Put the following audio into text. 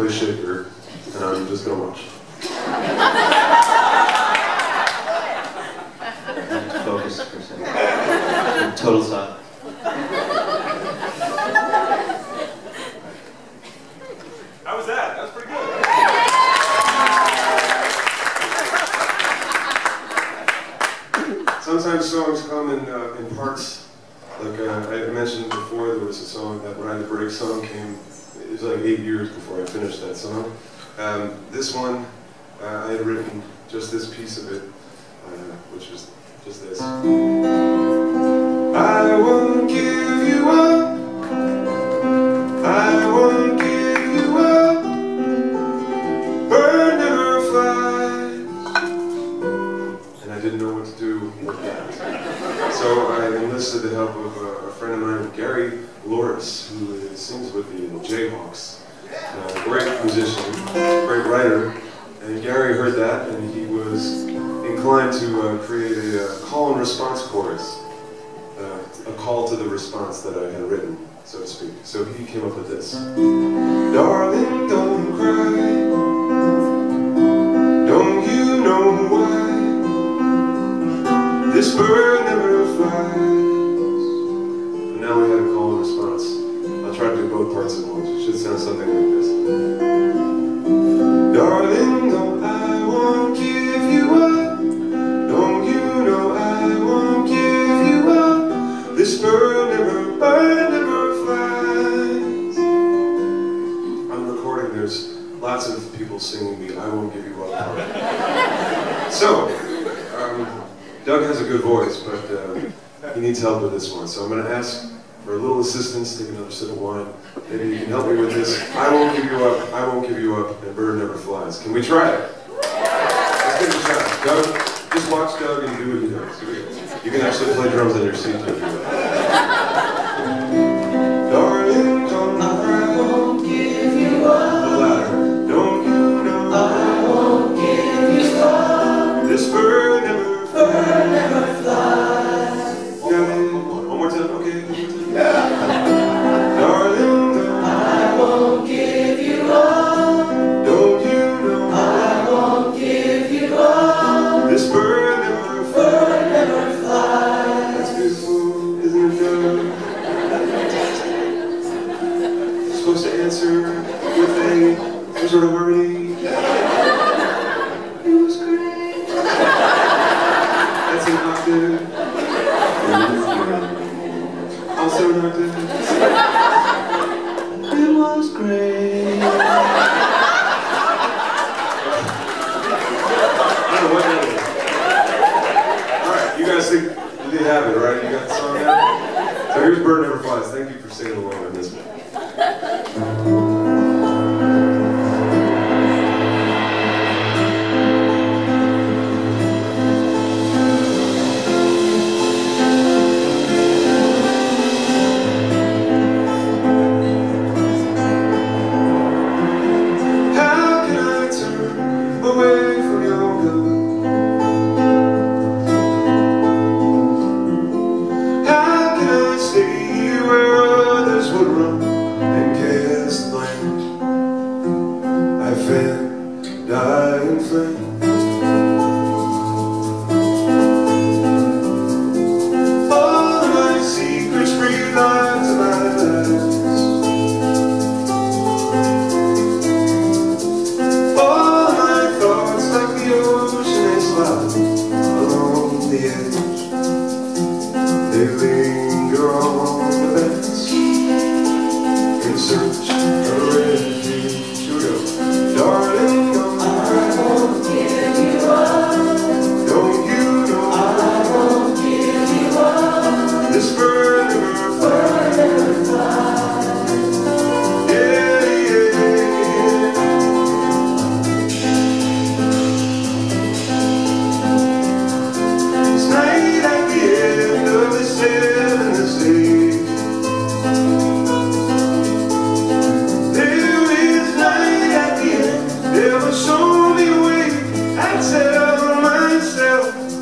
play shaker, and I'm just gonna watch. Focus for a second. Total silence. How was that? That was pretty good. Sometimes songs come in, uh, in parts. Like uh, I mentioned before, there was a song, that Ride the Brake song came, it was like eight years before I finished that song. Um, this one, uh, I had written just this piece of it, uh, which is just this. I won't give I didn't know what to do with that. So I enlisted the help of a, a friend of mine, Gary Louris, who sings with the Jayhawks. Uh, great musician, great writer. And Gary heard that, and he was inclined to uh, create a uh, call and response chorus, uh, a call to the response that I had written, so to speak. So he came up with this. Darling, don't parts once. It should sound something like this. Darling, no, I won't give you up. Don't you know I won't give you up. This bird never, bird never flies. I'm recording, there's lots of people singing the I won't give you up part. So, um, Doug has a good voice, but uh, he needs help with this one. So I'm going to ask for a little assistance. Take another sip of wine. Maybe you can help me with this. I won't give you up. I won't give you up. And bird never flies. Can we try it? Let's give it a shot. Doug, just watch Doug and do what he does. You can actually play drums on your seat if you want. Supposed to answer with a some sort of harmony. It was great. That's an octave. Also an octave. It was great. I don't know what that is. All right, you guys think you have it, right? You got the song now? So here's Bird Never Flies. Thank you for singing along on this one. In flame. love.